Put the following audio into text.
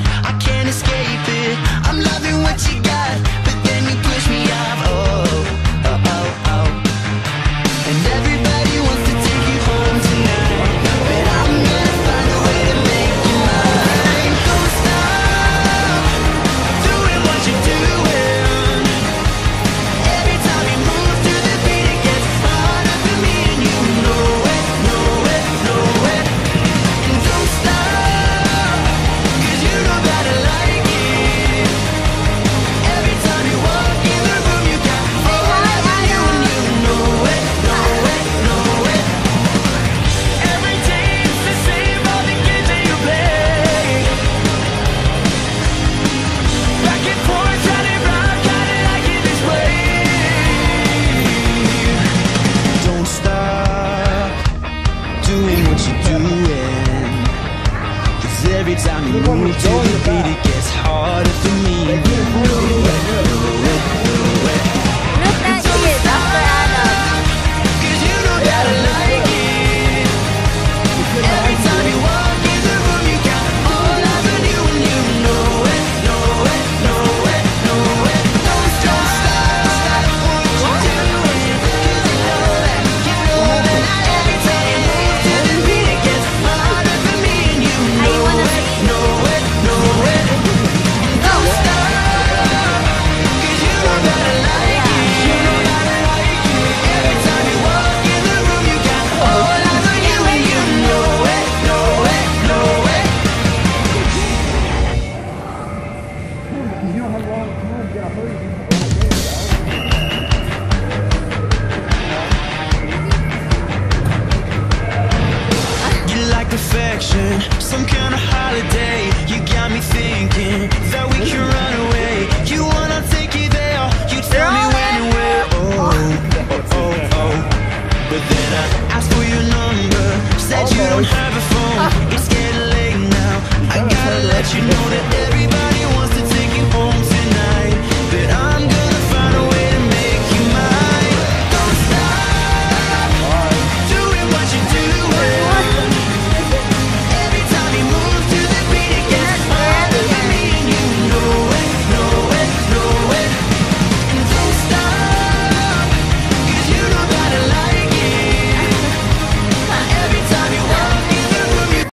I can't escape it. I'm loving what you got. Every time you move to the beat, it gets harder. You like Perfection, some kind of holiday. You got me thinking that we can run away. You wanna take it there? You tell me when and where. Oh, oh, oh, oh. But then I asked for your number, said you don't have a phone. It's getting late now. I gotta let you know.